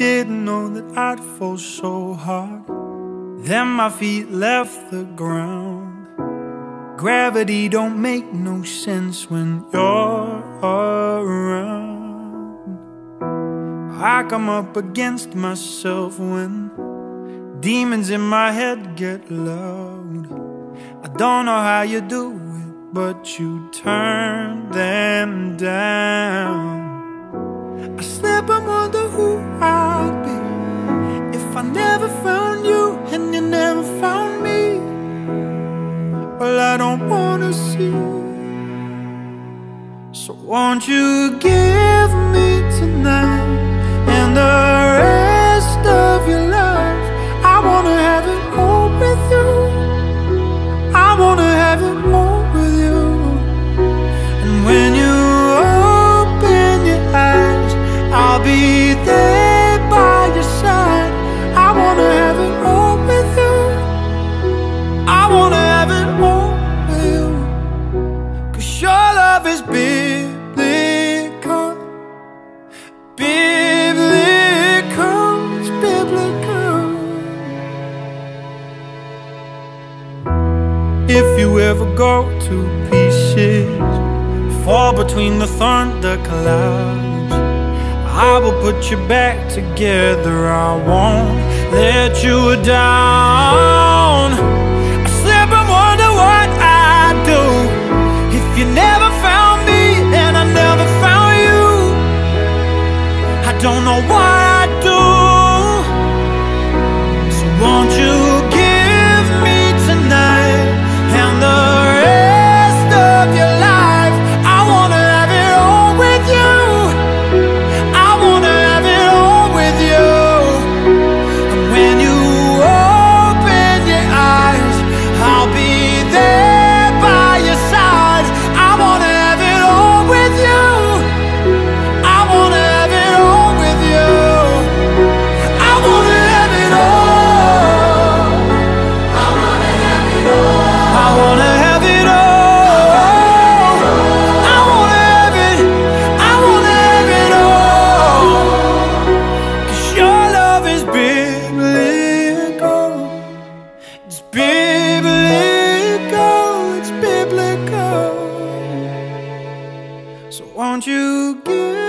I'd fall so hard. Then my feet left the ground. Gravity don't make no sense when you're around. I come up against myself when demons in my head get loud. I don't know how you do it, but you turn them down. I slip and I don't wanna see. So won't you give me tonight and the you ever go to pieces, fall between the thunder clouds, I will put you back together. I won't let you down. I slip and wonder what I'd do if you never Won't you give?